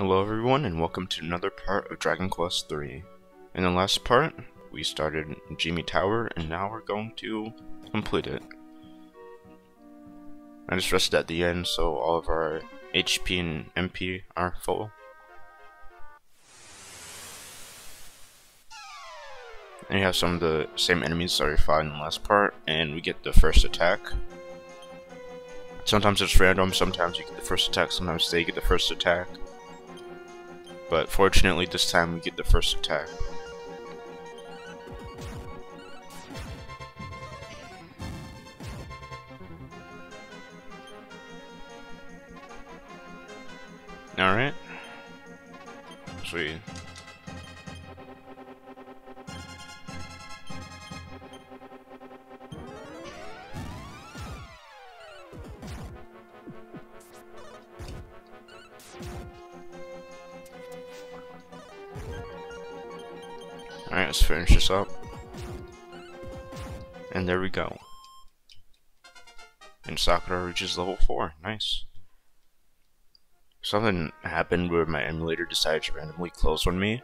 Hello everyone and welcome to another part of Dragon Quest III. In the last part, we started Najimi Tower and now we're going to complete it. I just rested at the end so all of our HP and MP are full. And you have some of the same enemies that we fought in the last part and we get the first attack. Sometimes it's random, sometimes you get the first attack, sometimes they get the first attack. But fortunately this time we get the first attack. Alright. Sweet. Let's finish this up. And there we go. And Sakura reaches level 4. Nice. Something happened where my emulator decided to randomly close on me.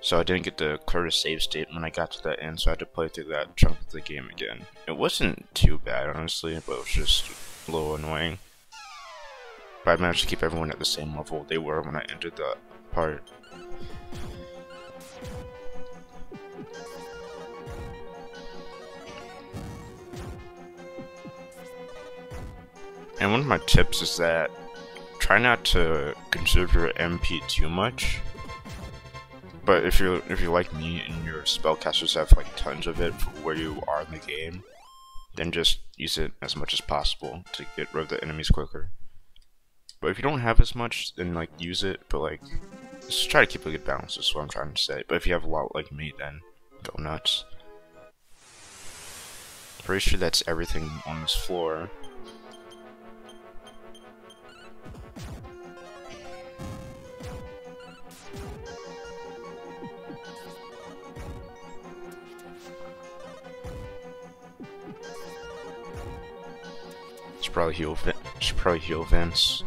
So I didn't get to clear the save state when I got to that end, so I had to play through that chunk of the game again. It wasn't too bad, honestly, but it was just a little annoying. But I managed to keep everyone at the same level they were when I entered the part. And one of my tips is that try not to conserve your MP too much. But if you're if you're like me and your spellcasters have like tons of it for where you are in the game, then just use it as much as possible to get rid of the enemies quicker. But if you don't have as much, then like use it, but like just try to keep a good balance. Is what I'm trying to say. But if you have a lot like me, then go nuts. Pretty sure that's everything on this floor. Probably heal. Vin should probably heal Vince.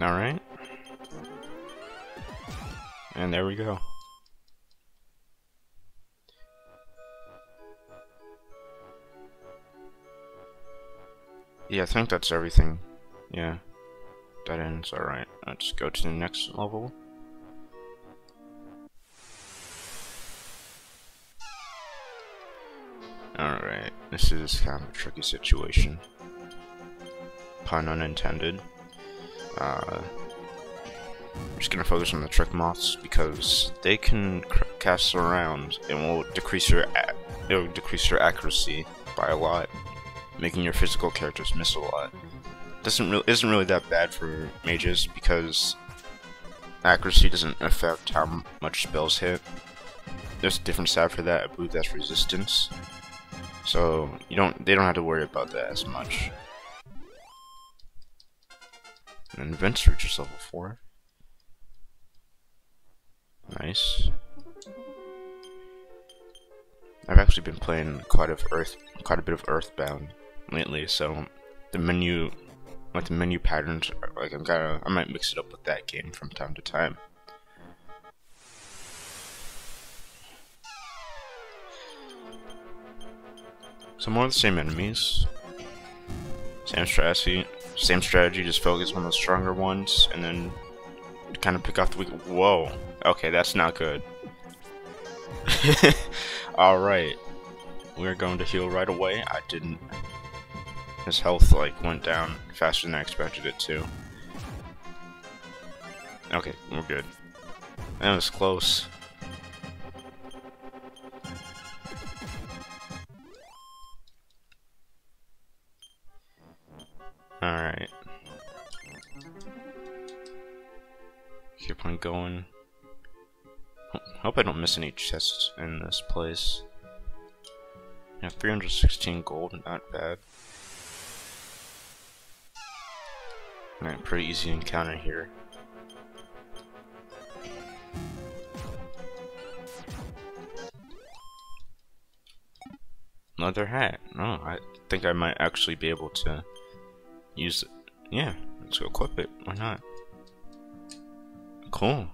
All right. And there we go. Yeah, I think that's everything. Yeah. That ends, alright. Let's go to the next level. Alright, this is kind of a tricky situation. Pun unintended. Uh, I'm just gonna focus on the trick moths because they can cast around and will decrease your it will decrease your accuracy by a lot, making your physical characters miss a lot doesn't really isn't really that bad for mages because accuracy doesn't affect how much spells hit. There's a different side for that. I believe that's resistance. So you don't they don't have to worry about that as much. And Vince reaches level four. Nice. I've actually been playing quite of Earth, quite a bit of Earthbound lately, so the menu like the menu patterns, like I'm gonna, I might mix it up with that game from time to time. So more of the same enemies, same strategy, same strategy. Just focus on the stronger ones, and then kind of pick off the weak. Whoa, okay, that's not good. All right, we're going to heal right away. I didn't his health, like, went down faster than I expected it to. Okay, we're good. That was close. Alright. Keep on going. Hope I don't miss any chests in this place. Yeah, 316 gold, not bad. pretty easy encounter here. Leather hat. Oh, I think I might actually be able to use it. Yeah, let's equip it. Why not? Cool.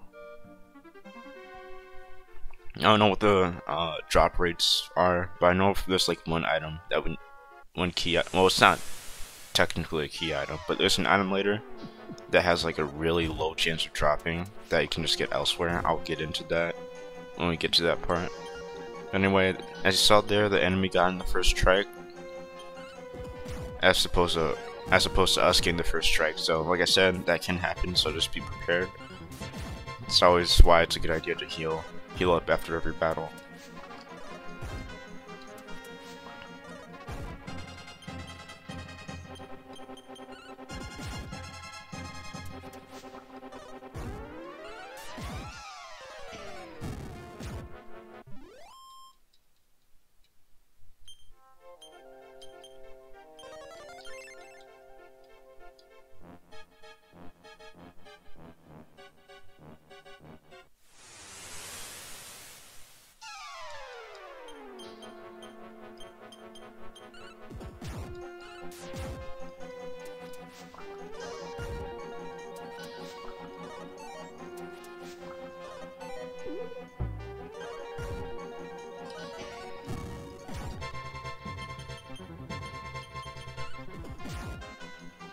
I don't know what the uh, drop rates are, but I know there's like one item that one key. Well, it's not technically a key item, but there's an item later that has like a really low chance of dropping that you can just get elsewhere. I'll get into that when we get to that part. Anyway, as you saw there, the enemy got in the first strike, as opposed to as opposed to us getting the first strike. So, like I said, that can happen. So just be prepared. It's always why it's a good idea to heal heal up after every battle.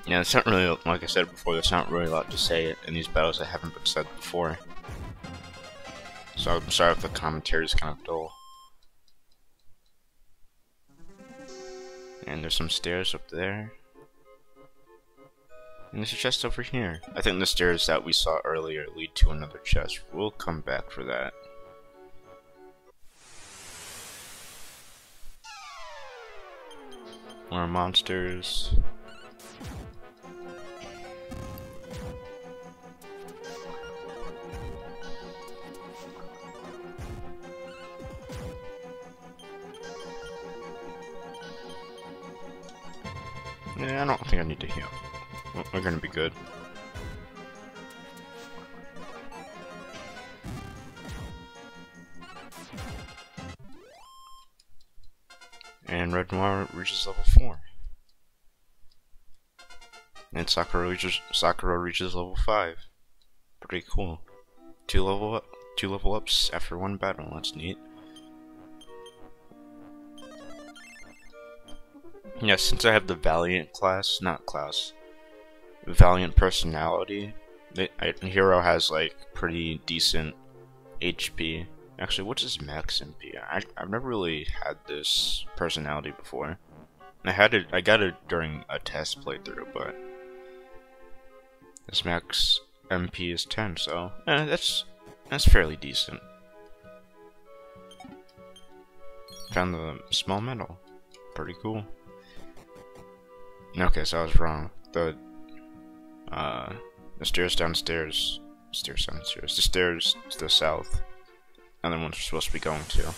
Yeah, it's not really, like I said before, there's not really a lot to say in these battles that haven't been said before. So I'm sorry if the commentary is kind of dull. And there's some stairs up there. And there's a chest over here. I think the stairs that we saw earlier lead to another chest. We'll come back for that. More monsters. Yeah, I don't think I need to heal. We're gonna be good. And Red Noir reaches level 4. And Sakura reaches, Sakura reaches level 5. Pretty cool. Two level up, two level ups after one battle, that's neat. Yeah, since I have the Valiant class, not class, Valiant personality, the hero has like pretty decent HP. Actually, what's his max MP? I, I've never really had this personality before. I had it, I got it during a test playthrough, but his max MP is 10, so eh, that's that's fairly decent. Found the small medal, pretty cool. Okay, so I was wrong. The uh, the stairs downstairs, stairs downstairs, the stairs to the south, and then ones we're supposed to be going to.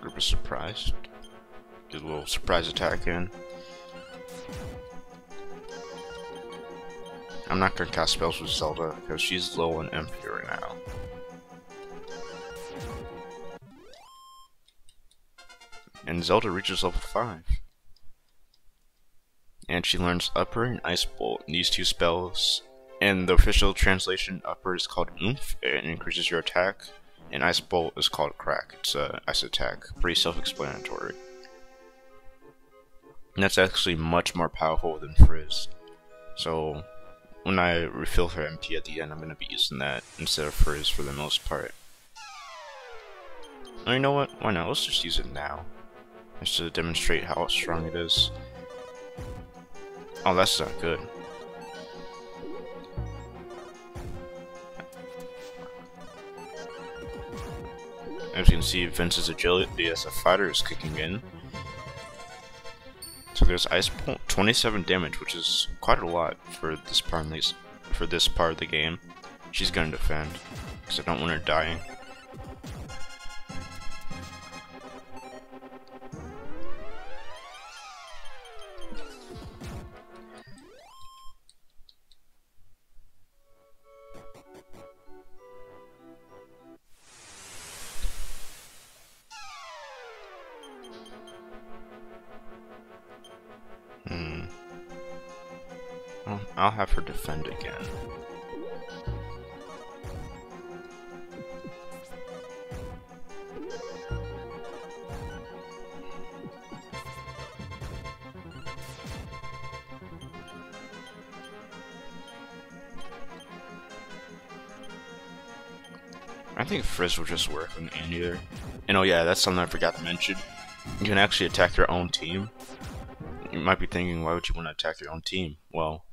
Group is surprised. Get a little surprise attack in. I'm not gonna cast spells with Zelda because she's low in MP right now. And Zelda reaches level 5 and she learns Upper and Ice Bolt. These two spells, and the official translation, Upper is called Oomph, it increases your attack, and Ice Bolt is called Crack. It's an ice attack. Pretty self-explanatory. And that's actually much more powerful than Frizz. So, when I refill her MP at the end, I'm going to be using that instead of Frizz for the most part. Oh, you know what? Why not? Let's just use it now. Just to demonstrate how strong it is. Oh, that's not good. As you can see, Vince's agility as a fighter is kicking in. So there's ice 27 damage, which is quite a lot for this part for this part of the game. She's gonna defend because I don't want her dying. I'll have her defend again. I think Frizz will just work on Anteater. And oh yeah, that's something I forgot to mention. You can actually attack your own team you might be thinking, why would you want to attack your own team? Well,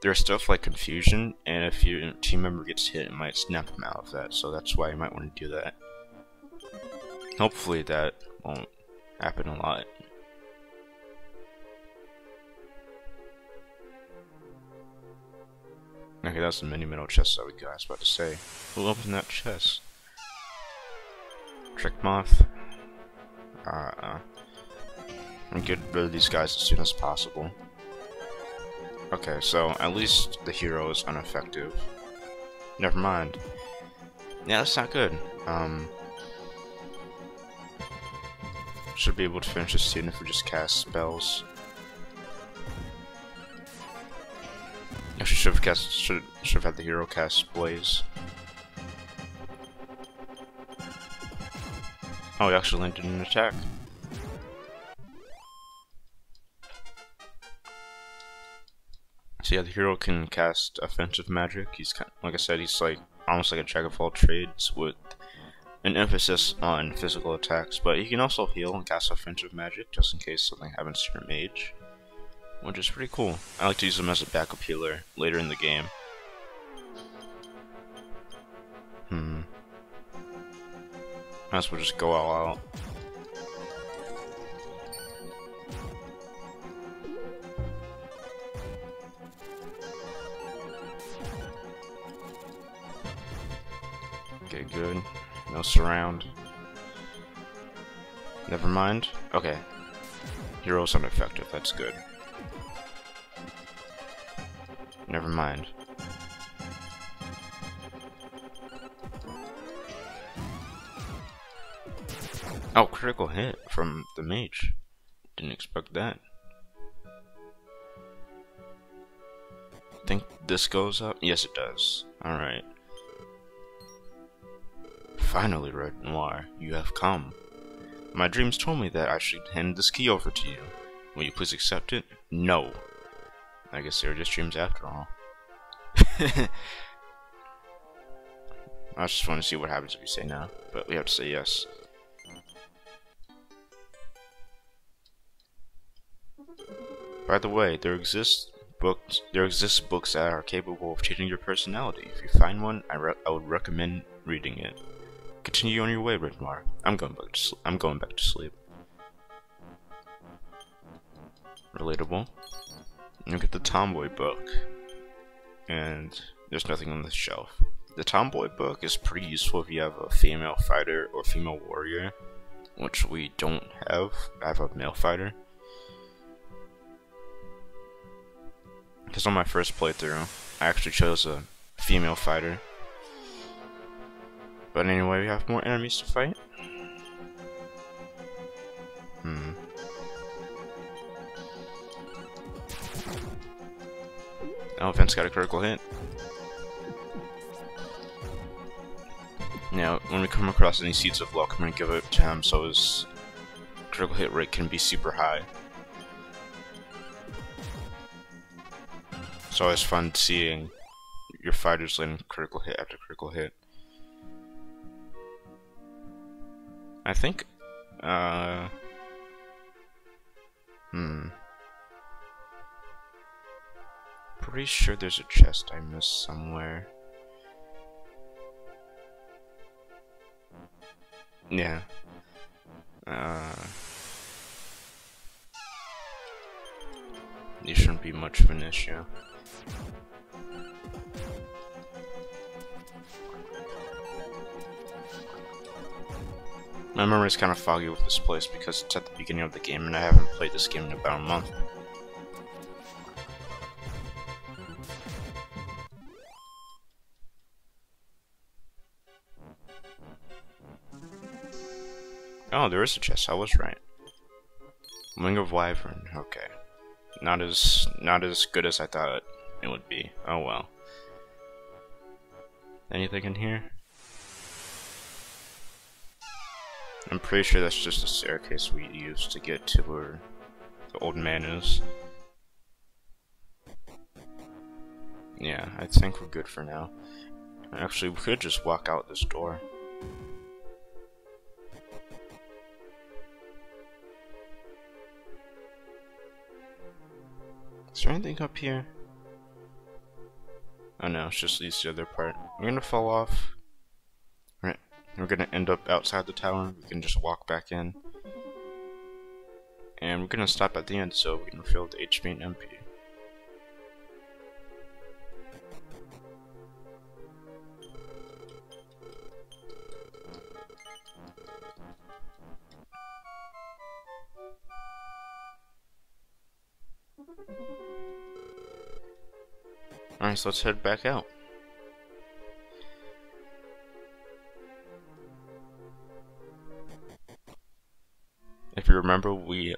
there's stuff like confusion, and if your team member gets hit, it might snap them out of that, so that's why you might want to do that. Hopefully that won't happen a lot. Okay, that's the mini medal chest that we got, I was about to say. We'll open that chest. Trick Moth. Uh, uh and get rid of these guys as soon as possible. Okay, so at least the hero is ineffective. Never mind. Yeah, that's not good. Um, should be able to finish this soon if we just cast spells. Actually, should have cast should should have had the hero cast blaze. Oh, he actually landed an attack. Yeah, the hero can cast offensive magic. He's kind of, like I said, he's like almost like a jack of all trades with an emphasis on physical attacks, but he can also heal and cast offensive magic just in case something happens to your mage, which is pretty cool. I like to use him as a backup healer later in the game. Hmm. Might as well just go all out. No surround. Never mind. Okay. Heroes ineffective, that's good. Never mind. Oh, critical hit from the mage. Didn't expect that. Think this goes up? Yes, it does. Alright. Finally, Red Noir, you have come. My dreams told me that I should hand this key over to you. Will you please accept it? No. I guess they were just dreams after all. I just want to see what happens if you say no, but we have to say yes. By the way, there exists books there exist books that are capable of changing your personality. If you find one, I, I would recommend reading it. Continue on your way, Red Noir. I'm going back to sleep. I'm going back to sleep. Relatable. Look get the Tomboy book. And there's nothing on the shelf. The Tomboy book is pretty useful if you have a female fighter or female warrior, which we don't have. I have a male fighter. Because on my first playthrough, I actually chose a female fighter but anyway, we have more enemies to fight. Hmm. Elephant's got a critical hit. Now, when we come across any seeds of luck, I'm gonna give it to him so his critical hit rate can be super high. It's always fun seeing your fighters land critical hit after critical hit. I think, uh, hmm. Pretty sure there's a chest I missed somewhere. Yeah. Uh, these shouldn't be much of an issue. My memory is kind of foggy with this place because it's at the beginning of the game and I haven't played this game in about a month. Oh, there is a chest. I was right. Wing of Wyvern. Okay. Not as not as good as I thought it would be. Oh well. Anything in here? I'm pretty sure that's just a staircase we use to get to where the old man is. Yeah, I think we're good for now. Actually, we could just walk out this door. Is there anything up here? Oh no, it's just the other part. I'm gonna fall off. We're gonna end up outside the tower. We can just walk back in. And we're gonna stop at the end so we can refill the HP and MP. Alright, so let's head back out. If you remember, we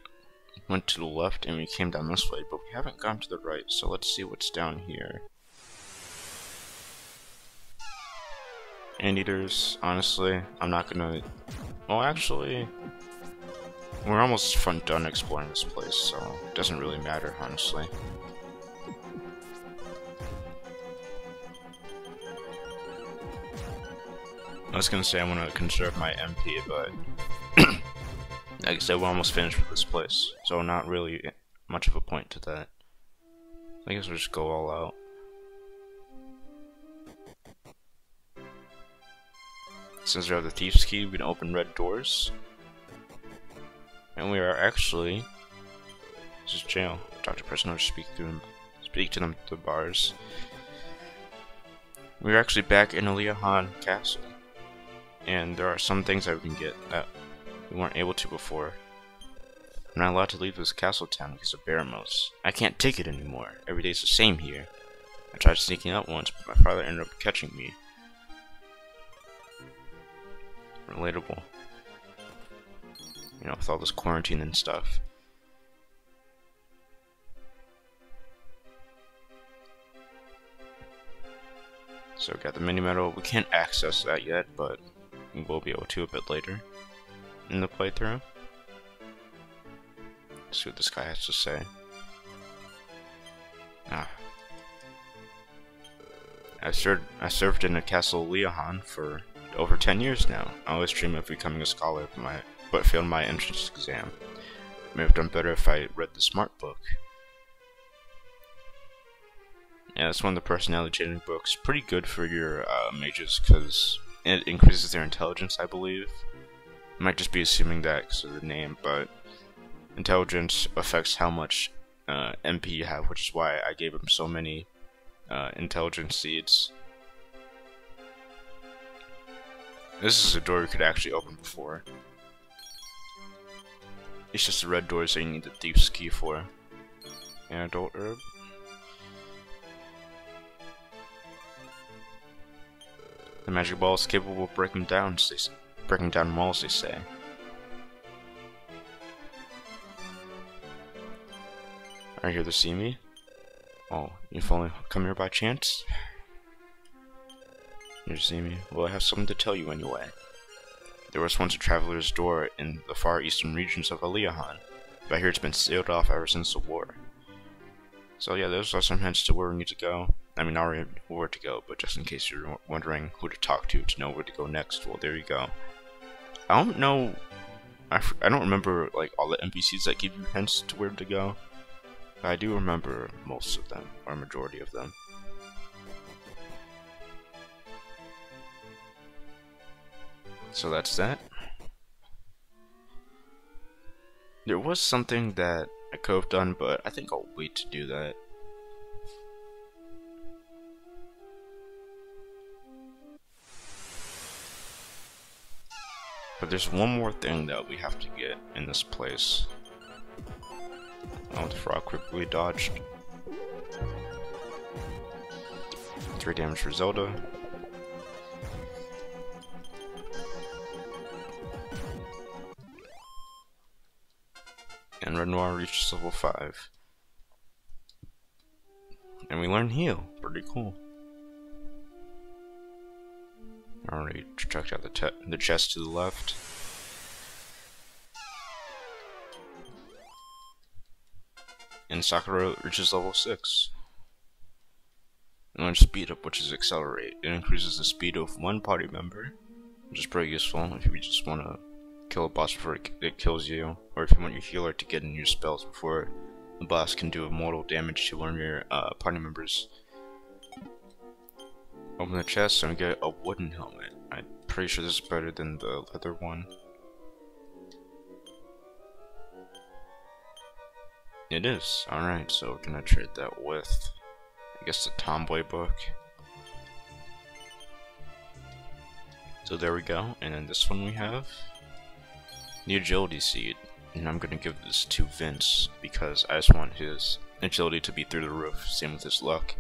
went to the left and we came down this way, but we haven't gone to the right, so let's see what's down here. Anteaters, honestly, I'm not gonna... Well, actually, we're almost done exploring this place, so it doesn't really matter, honestly. I was gonna say I want to conserve my MP, but like I said, we're almost finished with this place, so not really much of a point to that. I guess we'll just go all out. Since we have the Thief's Key, we can open red doors. And we are actually... This is jail. Talk to person speak to them. Speak to them through the bars. We're actually back in Aliahan Castle and there are some things that we can get that we weren't able to before. I'm not allowed to leave this castle town because of Baramos. I can't take it anymore. Every day's the same here. I tried sneaking out once, but my father ended up catching me. Relatable. You know, with all this quarantine and stuff. So we got the mini medal. We can't access that yet, but we will be able to a bit later in the playthrough. Let's see what this guy has to say. Ah. I served, I served in the castle Aliahan for over 10 years now. I always dream of becoming a scholar, but, my, but failed my entrance exam. May have done better if I read the smart book. Yeah, it's one of the personality changing books. Pretty good for your uh, mages, because it increases their intelligence, I believe. Might just be assuming that because of the name, but intelligence affects how much uh, MP you have, which is why I gave him so many uh, intelligence seeds. This is a door you could actually open before. It's just the red doors that you need the thief's key for. An adult herb. The magic ball is capable of breaking down, breaking down walls, they say. Are you here to see me? Oh, you've only come here by chance? To see me? Well, I have something to tell you anyway. There was once a traveler's door in the far eastern regions of Aliahan, but I hear it's been sealed off ever since the war. So yeah, those are some hints to where we need to go. I mean, already where to go, but just in case you're wondering who to talk to to know where to go next, well, there you go. I don't know. I, I don't remember like all the NPCs that give you hints to where to go. But I do remember most of them, or majority of them. So that's that. There was something that I could have done, but I think I'll wait to do that. But there's one more thing that we have to get in this place. Oh, the frog quickly dodged. Three damage for Zelda. And Renoir reaches level 5. And we learn heal. Pretty cool. Already checked out the, the chest to the left. And Sakura reaches level 6. And learns speed up, which is accelerate. It increases the speed of one party member, which is pretty useful if you just want to kill a boss before it kills you, or if you want your healer to get in your spells before the boss can do mortal damage to one of your uh, party members. Open the chest and get a wooden helmet. I'm pretty sure this is better than the leather one. It is. Alright, so we're gonna trade that with, I guess, the Tomboy book. So there we go, and then this one we have the agility seed. And I'm gonna give this to Vince because I just want his agility to be through the roof, same with his luck.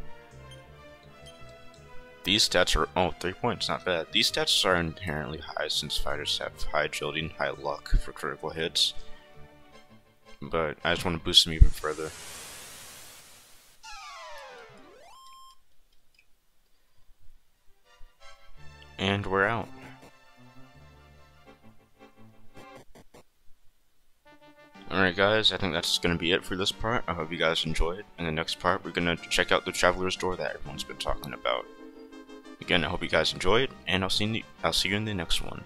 These stats are, oh, three points, not bad. These stats are inherently high since fighters have high agility and high luck for critical hits. But I just want to boost them even further. And we're out. Alright guys, I think that's going to be it for this part. I hope you guys enjoyed. In the next part, we're going to check out the Traveler's Door that everyone's been talking about. Again, I hope you guys enjoy it, and I'll see you, I'll see you in the next one.